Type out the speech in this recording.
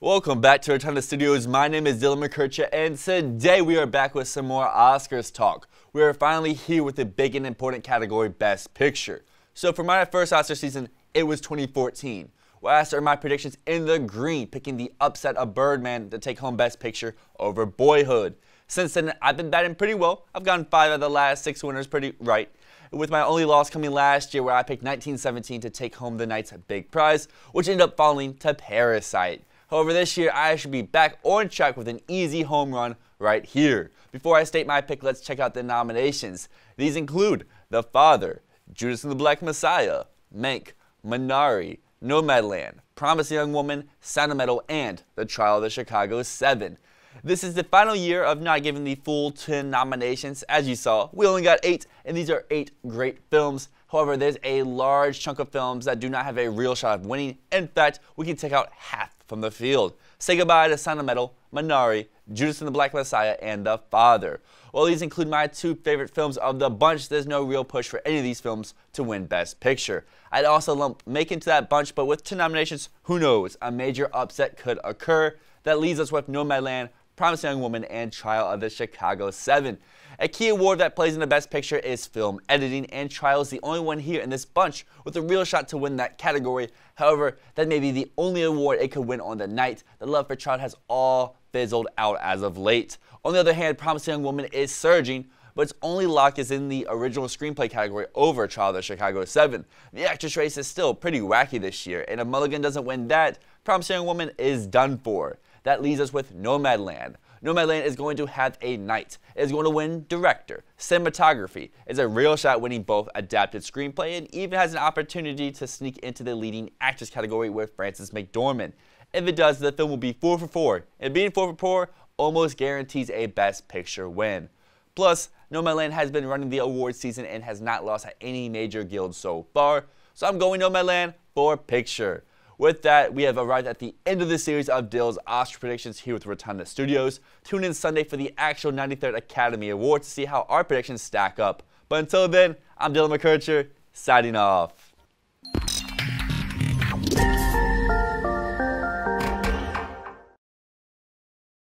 Welcome back to Rotunda Studios. My name is Dylan McKercher, and today we are back with some more Oscars talk. We are finally here with the big and important category Best Picture. So for my first Oscar season, it was 2014, where I started my predictions in the green, picking the upset of Birdman to take home Best Picture over Boyhood. Since then, I've been batting pretty well. I've gotten five of the last six winners pretty right with my only loss coming last year where I picked 1917 to take home the night's big prize, which ended up falling to Parasite. However, this year I should be back on track with an easy home run right here. Before I state my pick, let's check out the nominations. These include The Father, Judas and the Black Messiah, Mank, Minari, Nomadland, Promise Young Woman, Metal, and The Trial of the Chicago 7. This is the final year of not giving the full 10 nominations. As you saw, we only got 8, and these are 8 great films. However, there's a large chunk of films that do not have a real shot of winning. In fact, we can take out half from the field. Say goodbye to Sound of Metal, Minari, Judas and the Black Messiah, and The Father. While these include my two favorite films of the bunch, there's no real push for any of these films to win Best Picture. I'd also lump Mank into that bunch, but with two nominations, who knows? A major upset could occur. That leaves us with Nomadland, Promising Young Woman, and Trial of the Chicago 7. A key award that plays in the Best Picture is film editing, and Trial is the only one here in this bunch with a real shot to win that category. However, that may be the only award it could win on the night. The love for Trial has all fizzled out as of late. On the other hand, Promising Young Woman is surging, but its only lock is in the original screenplay category over Trial of the Chicago 7. The actress race is still pretty wacky this year, and if Mulligan doesn't win that, Promising Young Woman is done for. That leaves us with Nomadland. Nomadland is going to have a night. It is going to win director, cinematography, is a real shot winning both adapted screenplay and even has an opportunity to sneak into the leading actress category with Frances McDormand. If it does, the film will be 4 for 4, and being 4 for 4 almost guarantees a Best Picture win. Plus, Nomadland has been running the award season and has not lost at any major guild so far, so I'm going Nomadland for Picture. With that, we have arrived at the end of the series of Dill's Oscar predictions here with Rotunda Studios. Tune in Sunday for the actual 93rd Academy Award to see how our predictions stack up. But until then, I'm Dylan McKercher, signing off.